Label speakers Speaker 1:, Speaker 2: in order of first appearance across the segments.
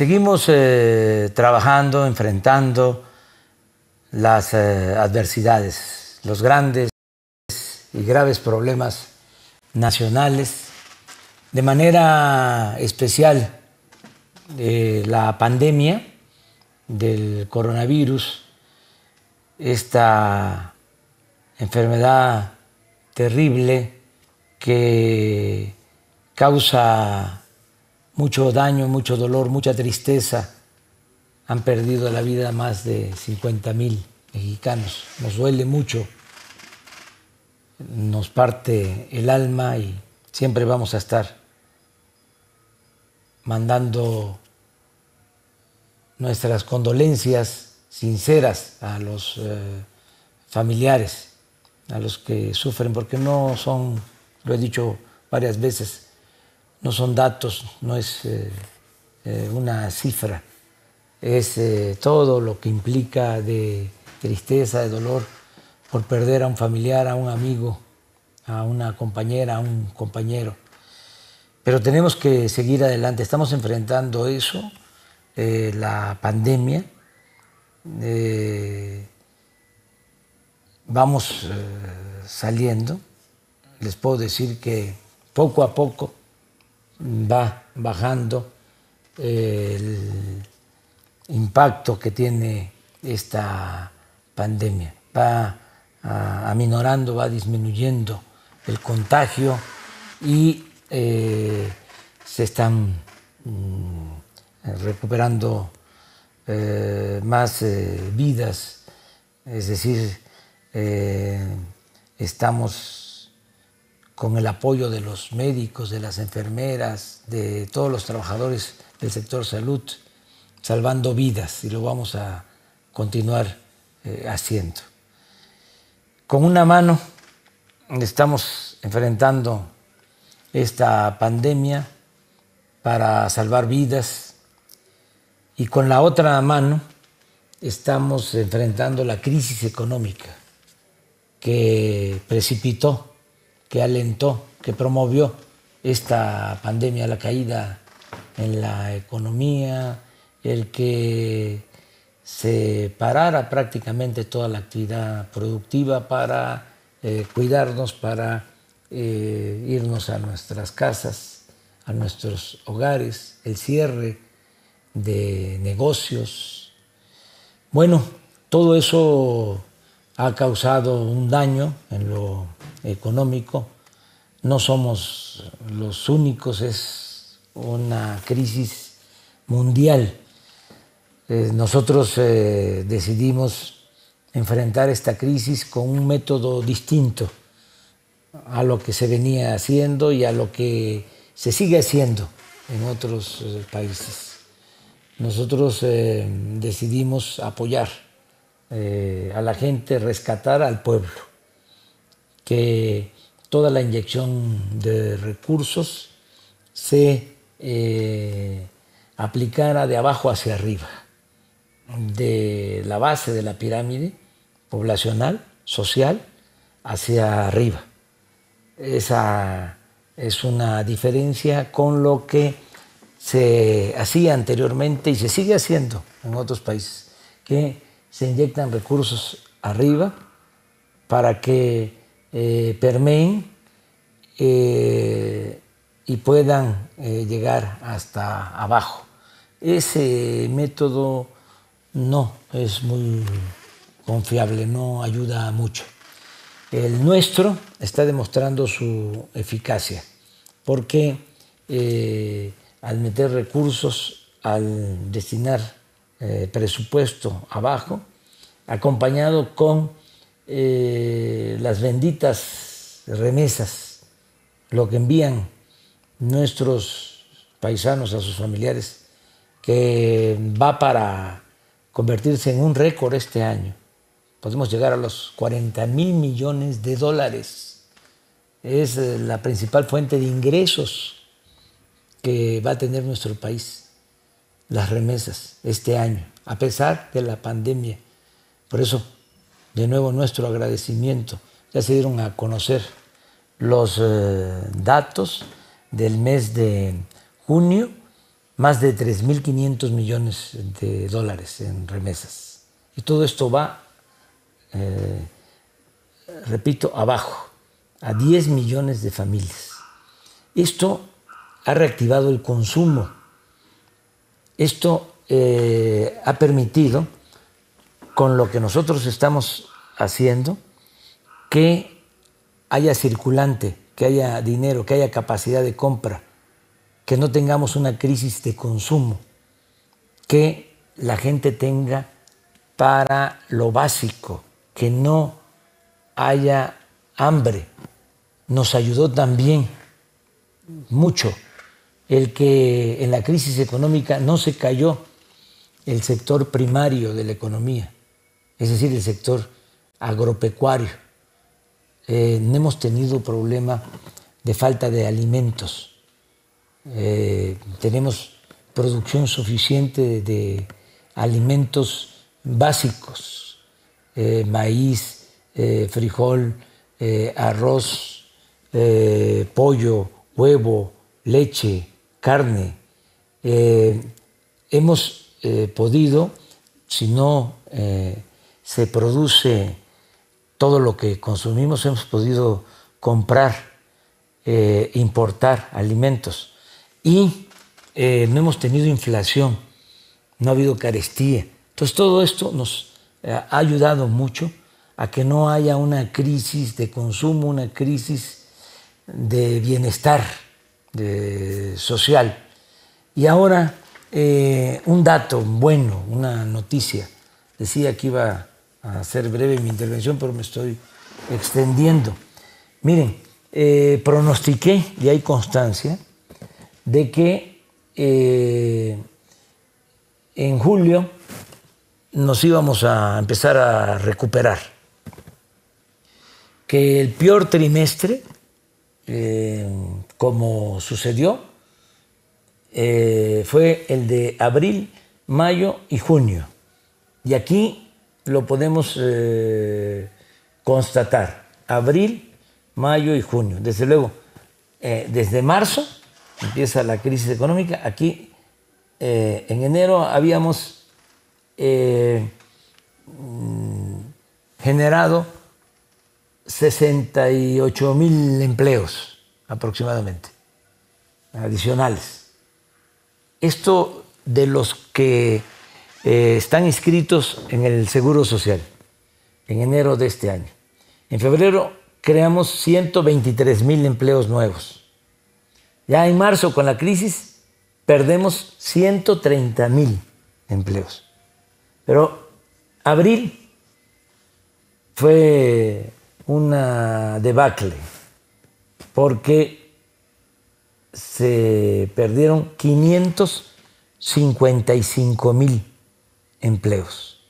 Speaker 1: Seguimos eh, trabajando, enfrentando las eh, adversidades, los grandes y graves problemas nacionales, de manera especial eh, la pandemia del coronavirus, esta enfermedad terrible que causa mucho daño, mucho dolor, mucha tristeza. Han perdido la vida más de 50 mil mexicanos. Nos duele mucho, nos parte el alma y siempre vamos a estar mandando nuestras condolencias sinceras a los eh, familiares, a los que sufren, porque no son, lo he dicho varias veces, no son datos, no es eh, eh, una cifra, es eh, todo lo que implica de tristeza, de dolor por perder a un familiar, a un amigo, a una compañera, a un compañero. Pero tenemos que seguir adelante, estamos enfrentando eso, la pandemia, vamos saliendo, les puedo decir que poco a poco va bajando el impacto que tiene esta pandemia, va aminorando, va disminuyendo el contagio y eh, se están mm, recuperando eh, más eh, vidas, es decir, estamos con el apoyo de los médicos, de las enfermeras, de todos los trabajadores del sector salud, salvando vidas y lo vamos a continuar eh, haciendo. Con una mano estamos enfrentando esta pandemia para salvar vidas y con la otra mano estamos enfrentando la crisis económica que precipitó que alentó, que promovió esta pandemia, la caída en la economía, el que se parara prácticamente toda la actividad productiva para eh, cuidarnos, para eh, irnos a nuestras casas, a nuestros hogares, el cierre de negocios. Bueno, todo eso ha causado un daño en lo económico. No somos los únicos, es una crisis mundial. Eh, nosotros eh, decidimos enfrentar esta crisis con un método distinto a lo que se venía haciendo y a lo que se sigue haciendo en otros eh, países. Nosotros decidimos apoyar a la gente, rescatar al pueblo que toda la inyección de recursos se eh, aplicara de abajo hacia arriba, de la base de la pirámide poblacional, social, hacia arriba. Esa es una diferencia con lo que se hacía anteriormente y se sigue haciendo en otros países, que se inyectan recursos arriba para que eh, permeen eh, y puedan eh, llegar hasta abajo. Ese método no es muy confiable, no ayuda mucho. El nuestro está demostrando su eficacia, porque al meter recursos, al destinar presupuesto abajo, acompañado con eh, las benditas remesas, lo que envían nuestros paisanos a sus familiares, que va para convertirse en un récord este año. Podemos llegar a los 40 mil millones de dólares. Es eh, la principal fuente de ingresos que va a tener nuestro país, las remesas, este año, a pesar de la pandemia. Por eso de nuevo nuestro agradecimiento. Ya se dieron a conocer los eh, datos del mes de junio más de 3.500 millones de dólares en remesas. Y todo esto va, eh, repito, abajo, a 10 millones de familias. Esto ha reactivado el consumo. Esto eh, ha permitido, con lo que nosotros estamos haciendo, que haya circulante, que haya dinero, que haya capacidad de compra, que no tengamos una crisis de consumo, que la gente tenga para lo básico, que no haya hambre. Nos ayudó también mucho el que en la crisis económica no se cayó el sector primario de la economía, es decir, el sector agropecuario. Eh, no hemos tenido problema de falta de alimentos. Eh, tenemos producción suficiente de, alimentos básicos, eh, maíz, frijol, arroz, pollo, huevo, leche, carne. hemos podido, si no se produce todo lo que consumimos, hemos podido comprar, eh, importar alimentos y eh, no hemos tenido inflación, no ha habido carestía. Entonces todo esto nos eh, ha ayudado mucho a que no haya una crisis de consumo, una crisis de bienestar social. Y ahora un dato bueno, una noticia. Decía que iba a ser breve mi intervención, pero me estoy extendiendo. Miren, eh, pronostiqué, y hay constancia, de que eh, en julio nos íbamos a empezar a recuperar, que el peor trimestre, eh, como sucedió, fue el de abril, mayo y junio. Y aquí lo podemos eh, constatar. Abril, mayo y junio. Desde luego, eh, desde marzo empieza la crisis económica. Aquí, eh, en enero, habíamos mm, generado 68 mil empleos aproximadamente, adicionales. Esto de los que eh, están inscritos en el Seguro Social en enero de este año. En febrero creamos 123 mil empleos nuevos. Ya en marzo, con la crisis, perdemos 130 mil empleos. Pero abril fue una debacle porque se perdieron 555 mil empleos.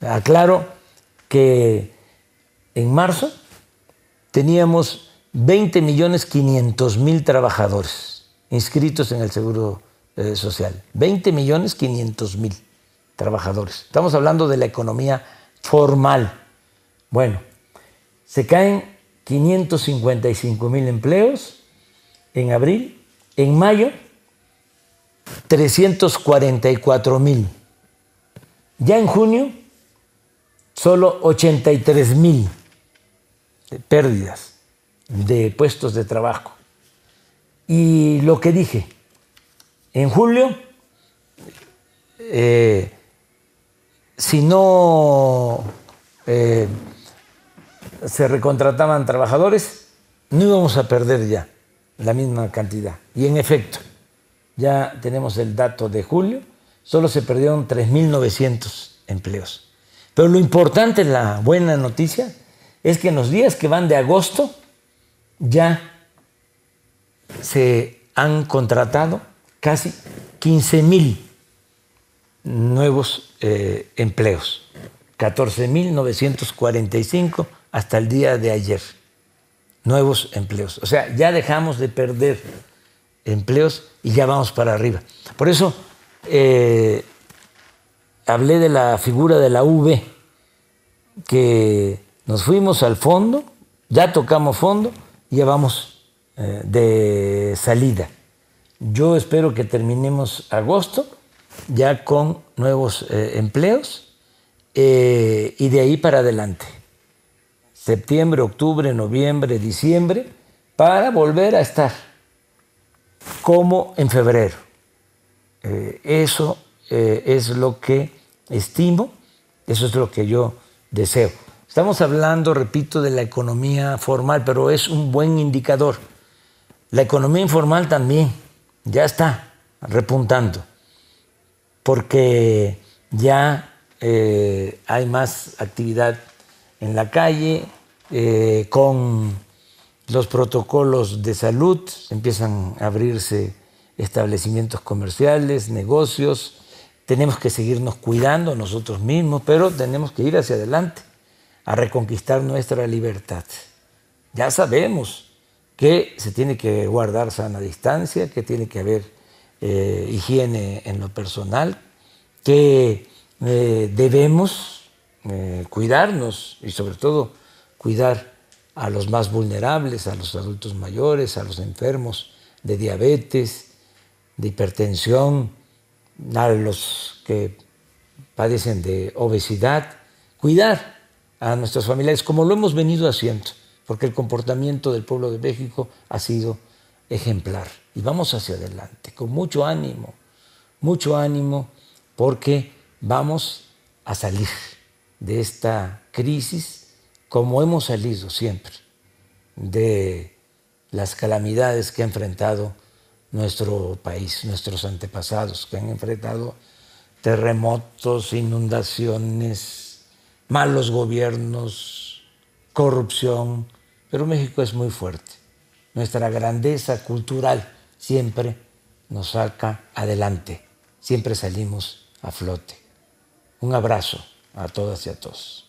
Speaker 1: Aclaro que en marzo teníamos 20 millones 500 mil trabajadores inscritos en el Seguro eh, Social. 20 millones 500 mil trabajadores. Estamos hablando de la economía formal. Bueno, se caen 555 mil empleos en abril. En mayo, 344 mil. Ya en junio, solo 83 mil pérdidas de puestos de trabajo. Y lo que dije, en julio, eh, si no eh, se recontrataban trabajadores, no íbamos a perder ya la misma cantidad. Y en efecto, ya tenemos el dato de julio, solo se perdieron 3.900 empleos. Pero lo importante, la buena noticia, es que en los días que van de agosto ya se han contratado casi 15.000 nuevos eh, empleos, 14.945 hasta el día de ayer, nuevos empleos. O sea, ya dejamos de perder empleos y ya vamos para arriba. Por eso eh, hablé de la figura de la V, que nos fuimos al fondo, ya tocamos fondo y ya vamos eh, de salida. Yo espero que terminemos agosto ya con nuevos eh, empleos eh, y de ahí para adelante. Septiembre, octubre, noviembre, diciembre, para volver a estar como en febrero. Eh, eso es lo que estimo, eso es lo que yo deseo. Estamos hablando, repito, de la economía formal, pero es un buen indicador. La economía informal también ya está repuntando, porque ya eh, hay más actividad en la calle, eh, con los protocolos de salud, empiezan a abrirse establecimientos comerciales, negocios, tenemos que seguirnos cuidando nosotros mismos, pero tenemos que ir hacia adelante a reconquistar nuestra libertad. Ya sabemos que se tiene que guardar sana distancia, que tiene que haber eh, higiene en lo personal, que eh, debemos eh, cuidarnos y sobre todo cuidar a los más vulnerables, a los adultos mayores, a los enfermos de diabetes, de hipertensión, a los que padecen de obesidad, cuidar a nuestros familiares como lo hemos venido haciendo porque el comportamiento del pueblo de México ha sido ejemplar. Y vamos hacia adelante, con mucho ánimo, mucho ánimo, porque vamos a salir de esta crisis como hemos salido siempre de las calamidades que ha enfrentado nuestro país, nuestros antepasados, que han enfrentado terremotos, inundaciones, malos gobiernos, corrupción, pero México es muy fuerte. Nuestra grandeza cultural siempre nos saca adelante, siempre salimos a flote. Un abrazo a todas y a todos.